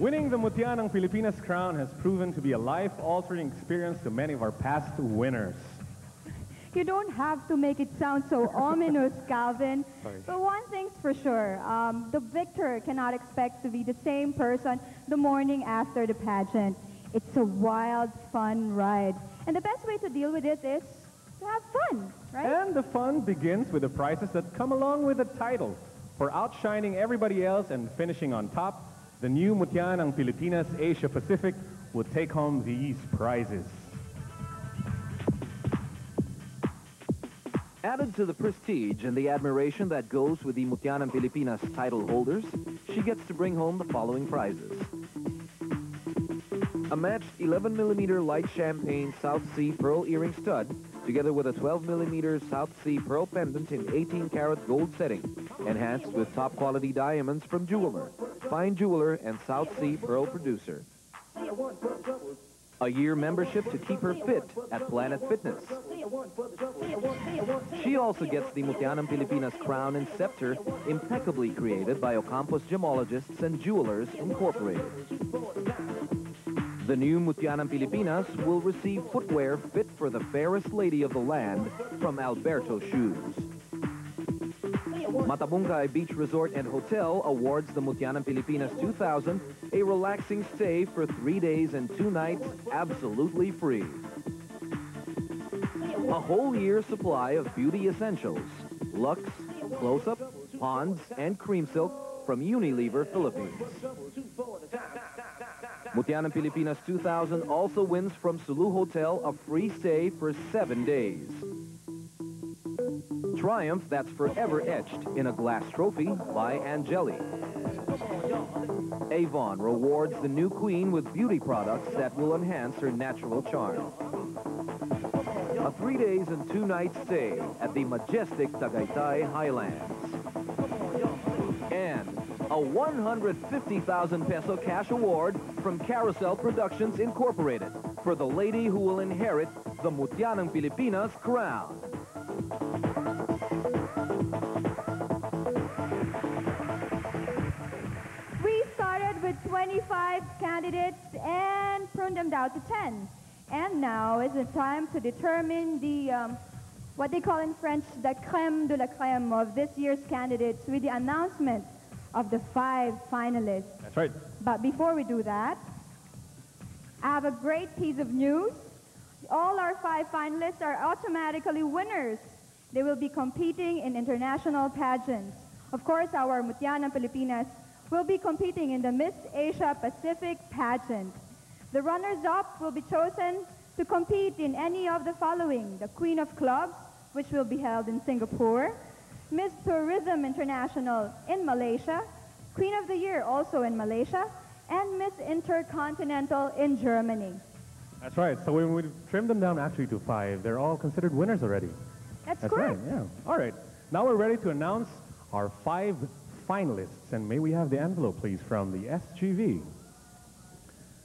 Winning the Mutya ng Pilipinas crown has proven to be a life-altering experience to many of our past winners. You don't have to make it sound so ominous, Calvin. Sorry. But one thing's for sure, um, the victor cannot expect to be the same person the morning after the pageant. It's a wild, fun ride. And the best way to deal with it is to have fun, right? And the fun begins with the prizes that come along with the title. For outshining everybody else and finishing on top, the new Mutya ng Pilipinas Asia Pacific will take home these prizes. Added to the prestige and the admiration that goes with the Mutya ng Pilipinas title holders, she gets to bring home the following prizes. A matched 11mm light champagne South Sea pearl earring stud, together with a 12mm South Sea pearl pendant in 18-karat gold setting, enhanced with top-quality diamonds from Jewelmer, fine jeweler and South Sea pearl producer. A year membership to keep her fit at Planet Fitness. She also gets the Mutya ng Pilipinas crown and scepter impeccably created by Ocampos Gemologists and Jewelers Incorporated. The new Mutya ng Pilipinas will receive footwear fit for the fairest lady of the land from Alberto Shoes. Matabungkay Beach Resort and Hotel awards the Mutya ng Pilipinas 2000 a relaxing stay for three days and two nights absolutely free. A whole year supply of beauty essentials, Lux, Close-Up, Ponds, and Cream Silk from Unilever Philippines. Mutya ng Pilipinas 2000 also wins from Sulu Hotel a free stay for seven days. Triumph that's forever etched in a glass trophy by Angeli. Avon rewards the new queen with beauty products that will enhance her natural charm. A three days and two nights stay at the majestic Tagaytay Highlands. And a 150,000 peso cash award from Carousel Productions Incorporated for the lady who will inherit the Mutya ng Pilipinas crown. 25 candidates and pruned them down to 10. And now is the time to determine the, um, what they call in French, the creme de la creme of this year's candidates with the announcement of the five finalists. That's right. But before we do that, I have a great piece of news. All our five finalists are automatically winners. They will be competing in international pageants. Of course, our Mutya ng Pilipinas will be competing in the Miss Asia Pacific pageant. The runners-up will be chosen to compete in any of the following. The Queen of Clubs, which will be held in Singapore. Miss Tourism International in Malaysia. Queen of the Year also in Malaysia. And Miss Intercontinental in Germany. That's right. So when we trim them down actually to five, they're all considered winners already. That's, That's correct. right, yeah. All right. Now we're ready to announce our five finalists. And may we have the envelope, please, from the SGV.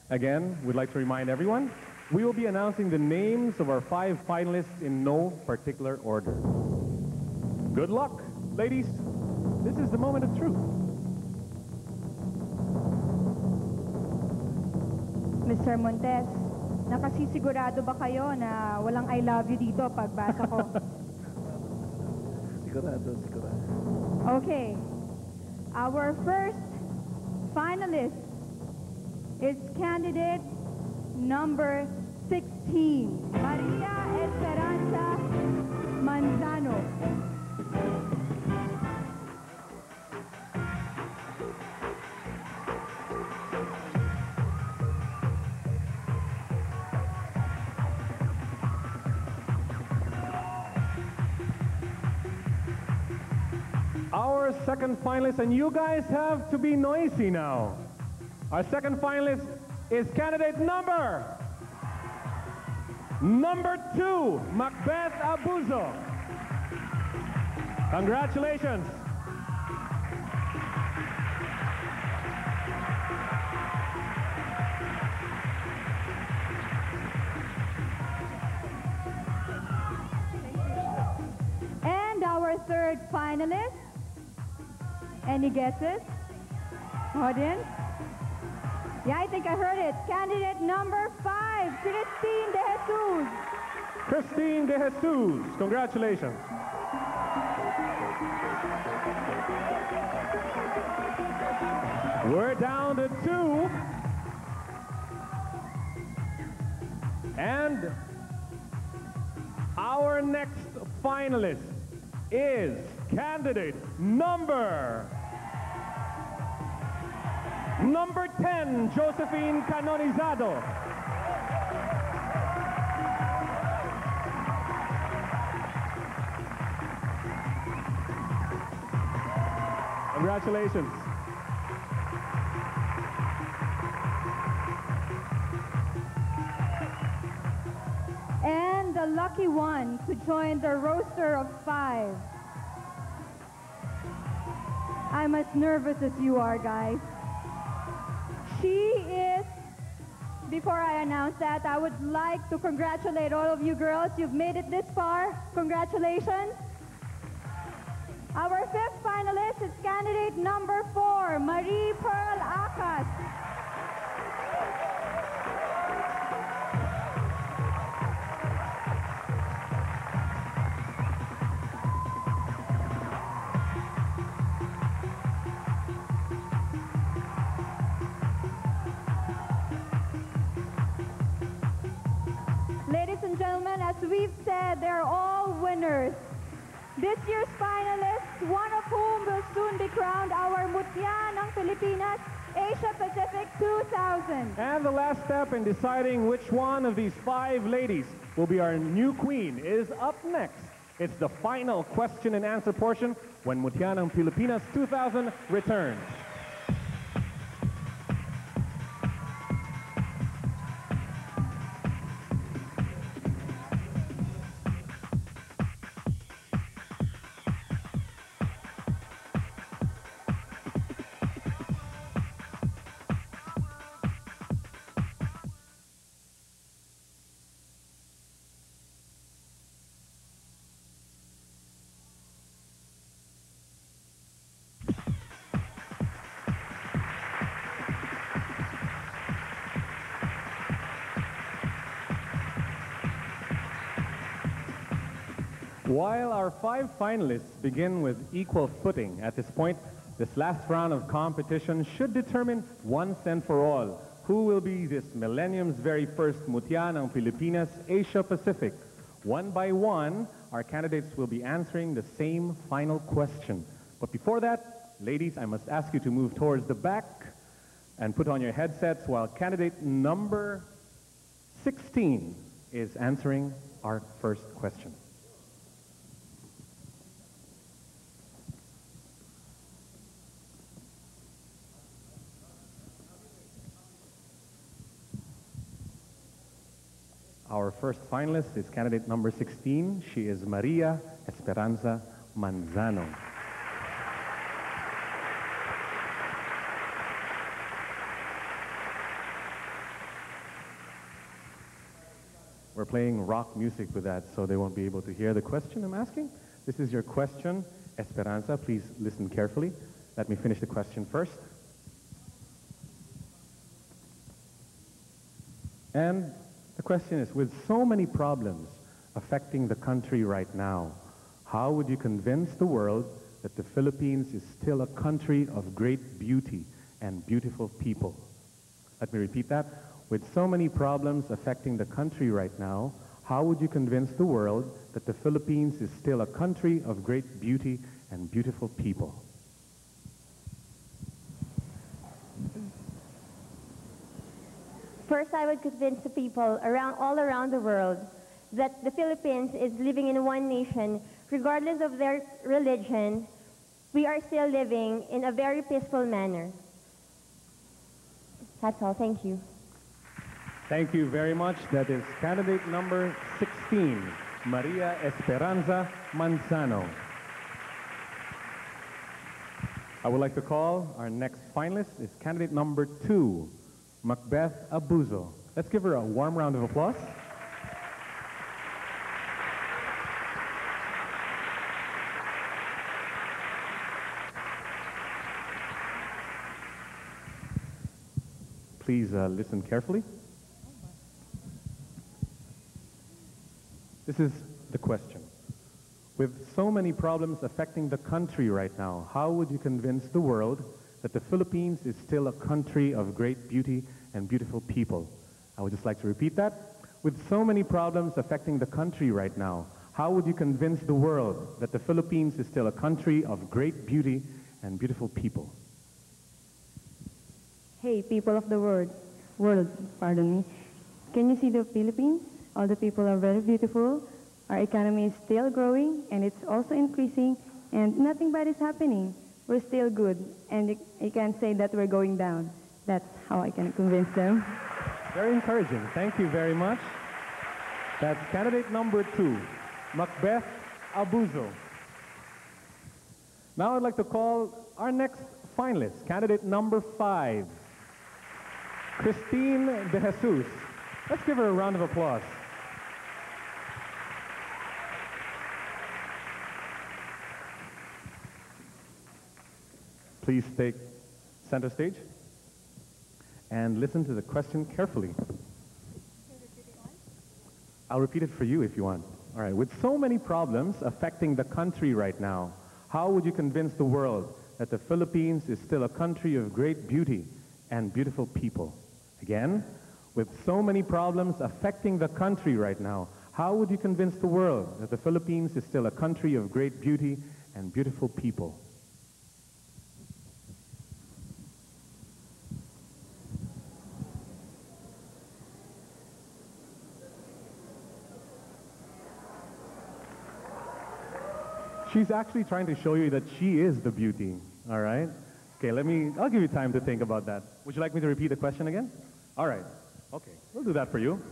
Again, we'd like to remind everyone, we will be announcing the names of our five finalists in no particular order. Good luck, ladies. This is the moment of truth. Mr. Montes, nakasisigurado ba kayo na walang I love you dito pagbasa ko? Sigurado, sigurado. Okay. Our first finalist is candidate number 16, Maria Esperanza Manzano. Our second finalist, and you guys have to be noisy now. Our second finalist is candidate number number two, Macbeth Abuzo. Congratulations. And our third finalist, any guesses? Audience? Yeah, I think I heard it. Candidate number five, Christine De Jesus. Christine De Jesus. Congratulations. We're down to two. And our next finalist is candidate number number 10, Josephine Canonizado. Congratulations. And the lucky one to join the roster of five. I'm as nervous as you are, guys. She is, before I announce that, I would like to congratulate all of you girls. You've made it this far. Congratulations. Our fifth finalist is candidate number four, Marie step in deciding which one of these five ladies will be our new queen is up next. It's the final question and answer portion when Mutya ng Pilipinas 2000 returns. While our five finalists begin with equal footing at this point, this last round of competition should determine once and for all who will be this millennium's very first Mutya ng Pilipinas Asia Pacific. One by one, our candidates will be answering the same final question. But before that, ladies, I must ask you to move towards the back and put on your headsets while candidate number 16 is answering our first question. Our first finalist is candidate number 16. She is Maria Esperanza Manzano. We're playing rock music with that, so they won't be able to hear the question I'm asking. This is your question, Esperanza. Please listen carefully. Let me finish the question first. And question is, with so many problems affecting the country right now, how would you convince the world that the Philippines is still a country of great beauty and beautiful people? Let me repeat that. With so many problems affecting the country right now, how would you convince the world that the Philippines is still a country of great beauty and beautiful people? First, I would convince the people around all around the world that the Philippines is living in one nation, regardless of their religion. We are still living in a very peaceful manner. That's all. Thank you. Thank you very much. That is candidate number 16, Maria Esperanza Manzano. I would like to call our next finalist is candidate number two, Macbeth Abuzo. Let's give her a warm round of applause. Please uh, listen carefully. This is the question. With so many problems affecting the country right now, how would you convince the world that the Philippines is still a country of great beauty and beautiful people? I would just like to repeat that. With so many problems affecting the country right now, how would you convince the world that the Philippines is still a country of great beauty and beautiful people? Hey, people of the world, world, pardon me. Can you see the Philippines? All the people are very beautiful. Our economy is still growing and it's also increasing and nothing bad is happening. We're still good and you, you can't say that we're going down. That's how I can convince them. Very encouraging. Thank you very much. That's candidate number two, Macbeth Abuzo. Now I'd like to call our next finalist, candidate number five, Christine De Jesus. Let's give her a round of applause. Please take center stage and listen to the question carefully. I'll repeat it for you if you want. All right. With so many problems affecting the country right now, how would you convince the world that the Philippines is still a country of great beauty and beautiful people? Again, with so many problems affecting the country right now, how would you convince the world that the Philippines is still a country of great beauty and beautiful people? She's actually trying to show you that she is the beauty, all right? Okay, let me, I'll give you time to think about that. Would you like me to repeat the question again? All right, okay, we'll do that for you.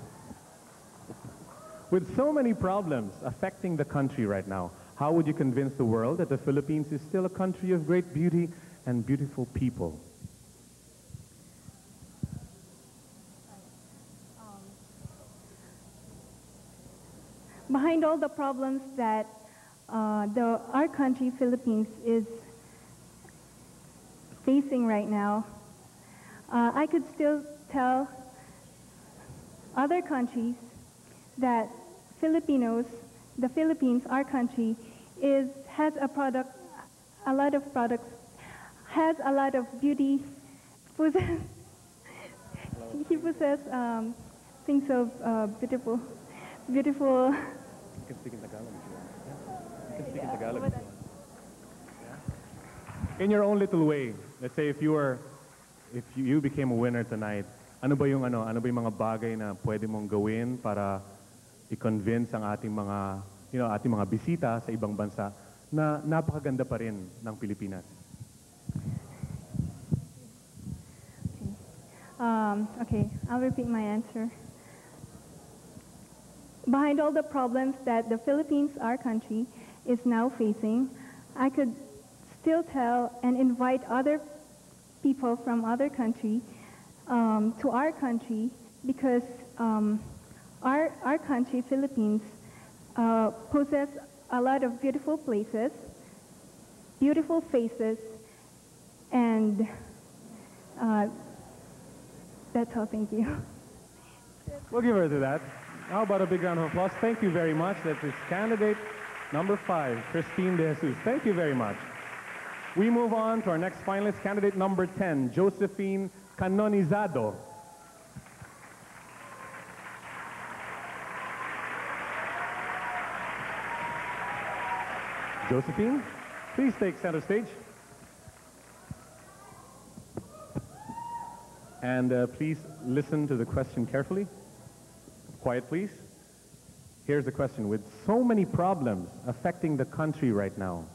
With so many problems affecting the country right now, how would you convince the world that the Philippines is still a country of great beauty and beautiful people? Behind all the problems that uh, the, our country, Philippines, is facing right now, uh, I could still tell other countries that Filipinos, the Philippines, our country, is has a product, a lot of products, has a lot of beauty, possess, he possesses um, things of uh, beautiful, beautiful. You can speak in Tagalog if you want. You can speak in Tagalog. In your own little way, let's say if you were, if you became a winner tonight, ano ba yung ano, ano ba yung mga bagay na pwede mong gawin para i-convince ang ating mga, you know, ating mga bisita sa ibang bansa na napakaganda pa rin ng Pilipinas? Um, okay, I'll repeat my answer. Behind all the problems that the Philippines, our country, is now facing, I could still tell and invite other people from other country um, to our country because um, our, our country, Philippines, uh, possess a lot of beautiful places, beautiful faces, and uh, that's all. Thank you. We'll give her to that. How about a big round of applause? Thank you very much. That is candidate number five, Christine De Jesus. Thank you very much. We move on to our next finalist, candidate number 10, Josephine Canonizado. Josephine, please take center stage. And uh, please listen to the question carefully. Quiet, please. Here's the question. With so many problems affecting the country right now,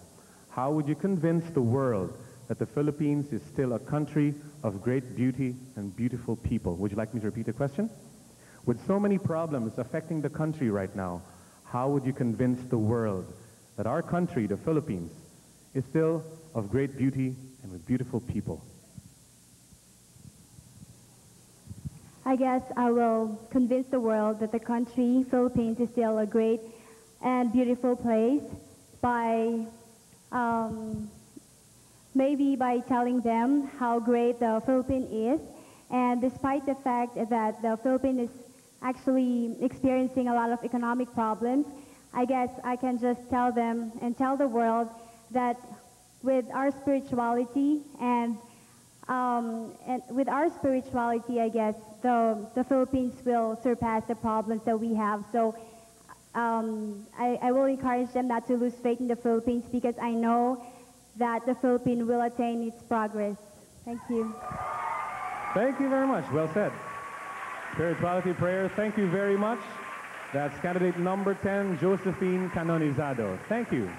how would you convince the world that the Philippines is still a country of great beauty and beautiful people? Would you like me to repeat the question? With so many problems affecting the country right now, how would you convince the world that our country, the Philippines, is still of great beauty and with beautiful people? I guess I will convince the world that the country, Philippines, is still a great and beautiful place by um, maybe by telling them how great the Philippines is. And despite the fact that the Philippines is actually experiencing a lot of economic problems, I guess I can just tell them and tell the world that with our spirituality and, um, and with our spirituality, I guess the, the Philippines will surpass the problems that we have. So um, I, I will encourage them not to lose faith in the Philippines because I know that the Philippines will attain its progress. Thank you. Thank you very much. Well said. Spirituality prayer, thank you very much. That's candidate number 10, Josephine Canonizado. Thank you.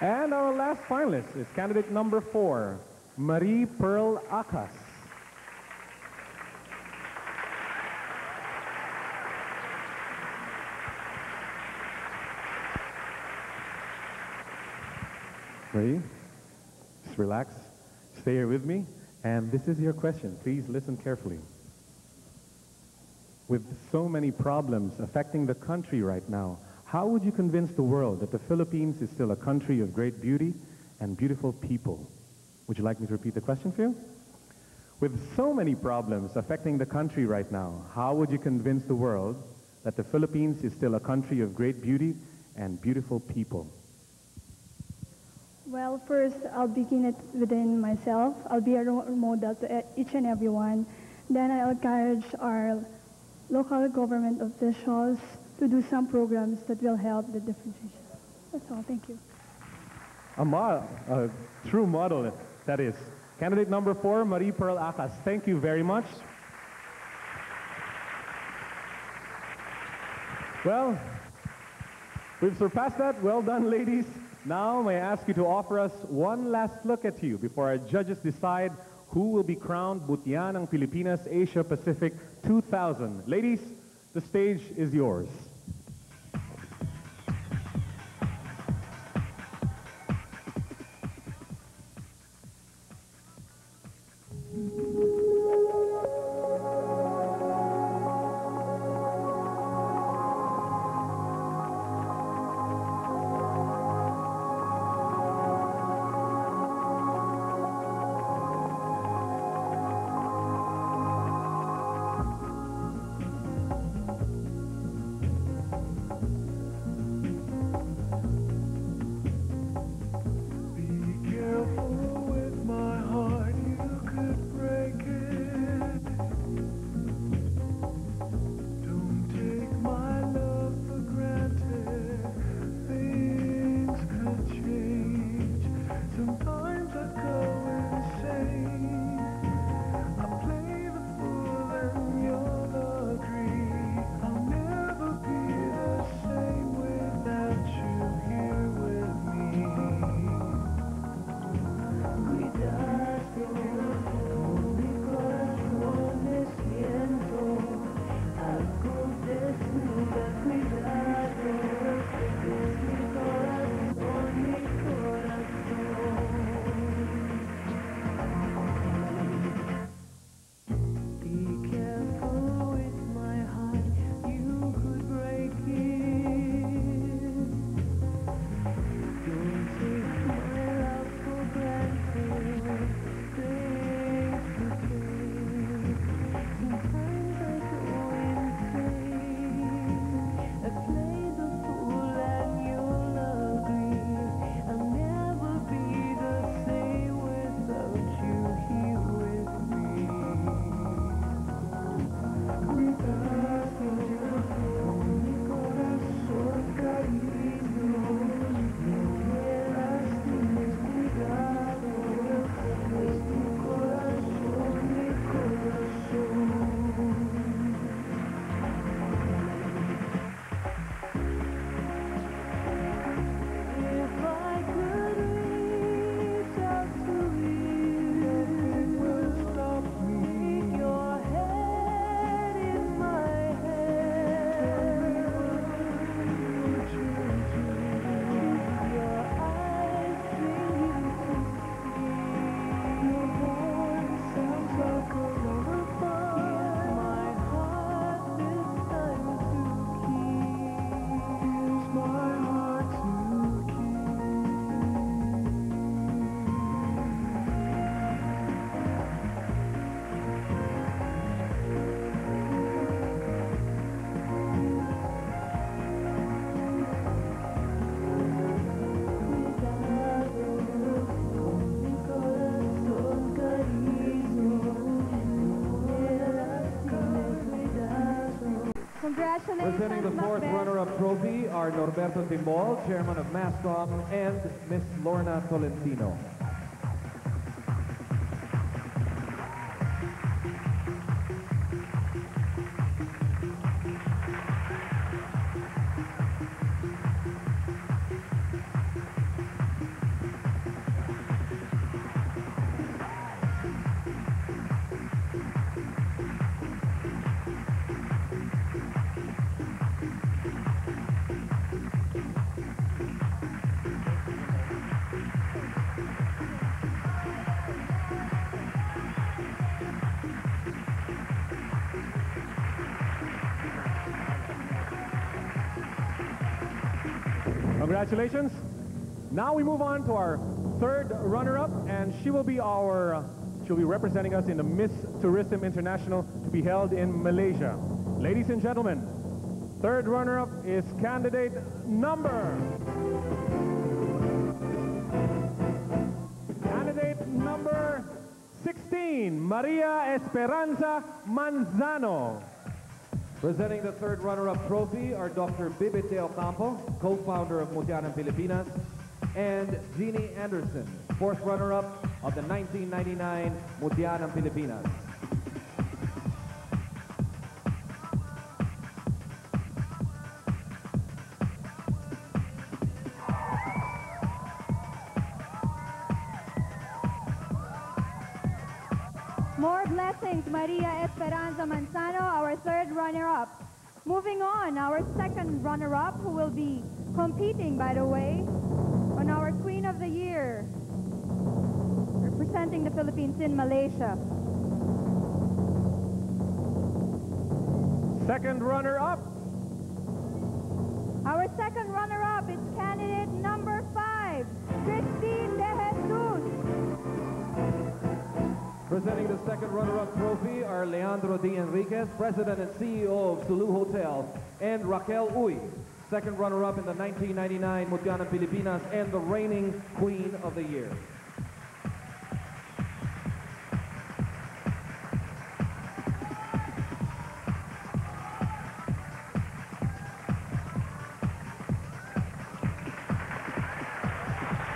And our last finalist is candidate number 4, Marie Pearl Akas. Marie, just relax. Stay here with me. And this is your question. Please listen carefully. With so many problems affecting the country right now, how would you convince the world that the Philippines is still a country of great beauty and beautiful people? Would you like me to repeat the question for you? With so many problems affecting the country right now, how would you convince the world that the Philippines is still a country of great beauty and beautiful people? Well, first, I'll begin it within myself. I'll be a role model to each and everyone. Then I'll encourage our local government officials to do some programs that will help the differentiation. That's all. Thank you. A, mo- a true model, that is. Candidate number four, Marie Pearl Akas. Thank you very much. Well, we've surpassed that. Well done, ladies. Now, may I ask you to offer us one last look at you before our judges decide who will be crowned Mutya ng Pilipinas Asia Pacific 2000. Ladies, the stage is yours. Presenting the fourth runner-up trophy are Norberto Timbol, chairman of MASCOM, and Miss Lorna Tolentino. Congratulations. Now we move on to our third runner-up, and she will be our, uh, she'll be representing us in the Miss Tourism International to be held in Malaysia. Ladies and gentlemen, third runner-up is candidate number. Candidate number 16, Maria Esperanza Manzano. Presenting the third runner-up trophy are Dr. Bibite Ocampo, co-founder of Mutya ng Pilipinas, and Jeannie Anderson, fourth runner-up of the 1999 Mutya ng Pilipinas. Moving on, our second runner-up, who will be competing, by the way, on our Queen of the Year, representing the Philippines in Malaysia. Second runner-up, Our second runner-up second runner-up trophy are Leandro D. Enriquez, president and CEO of Sulu Hotel, and Raquel Uy, second runner-up in the 1999 Mutya ng Pilipinas and the reigning Queen of the Year.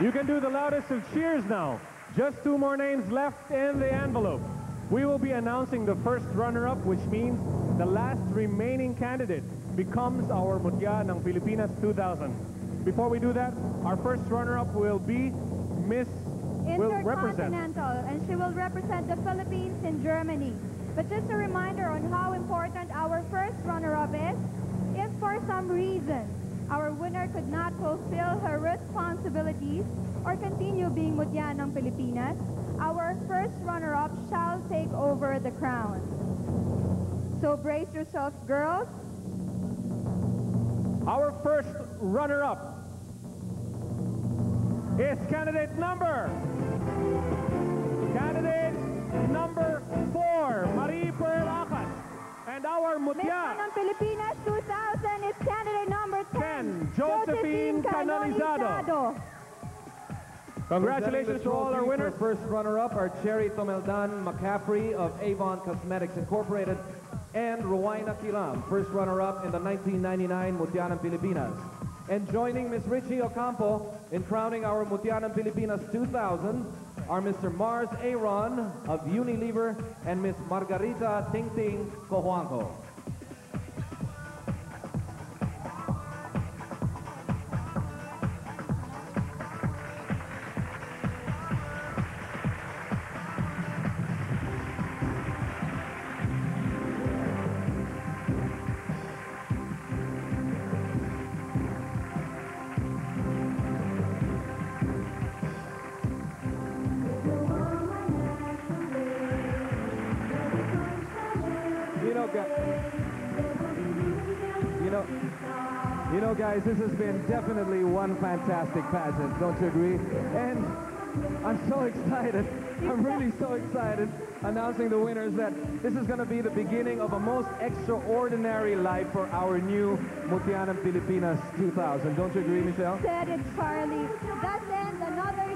You can do the loudest of cheers now. Just two more names left in the envelope. We will be announcing the first runner-up, which means the last remaining candidate becomes our Mutya ng Pilipinas 2000. Before we do that, our first runner-up will be Miss. Intercontinental, and she will represent the Philippines in Germany. But just a reminder on how important our first runner-up is, if for some reason our winner could not fulfill her responsibilities or continue being Mutya ng Pilipinas, our first runner-up shall take over the crown. So brace yourselves, girls. Our first runner-up is candidate number candidate number four, Marie Pearl Acat. And our Miss Mutya ng Pilipinas 2000 is candidate number 10, 10, Josephine Canonizado. Congratulations to all our winners. First runner-up are Cherry Tomeldan McCaffrey of Avon Cosmetics Incorporated and Rowena Kilam, first runner-up in the 1999 Mutya ng Pilipinas. And joining Miss Richie Ocampo in crowning our Mutya ng Pilipinas 2000 are Mr. Mars Aaron of Unilever and Miss Margarita Ting Ting been definitely one fantastic pageant. Don't you agree? And I'm so excited. I'm really so excited announcing the winners that this is going to be the beginning of a most extraordinary life for our new Mutya ng Pilipinas 2000. Don't you agree, Michelle? said it, Charlie. Thus ends another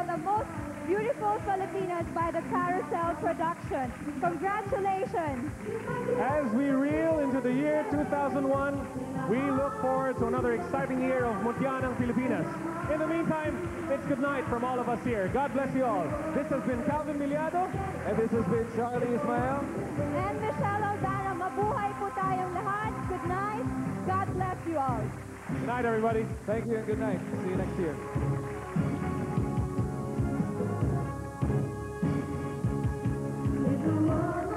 for the most Beautiful Filipinas by the Carousel Production. Congratulations! As we reel into the year 2001, we look forward to another exciting year of Mutya ng Pilipinas. In the meantime, it's good night from all of us here. God bless you all. This has been Calvin Millado. And this has been Charlie Ismael. And Michelle Aldana, mabuhay po tayong lahat. Good night. God bless you all. Good night, everybody. Thank you and good night. See you next year. Senhor.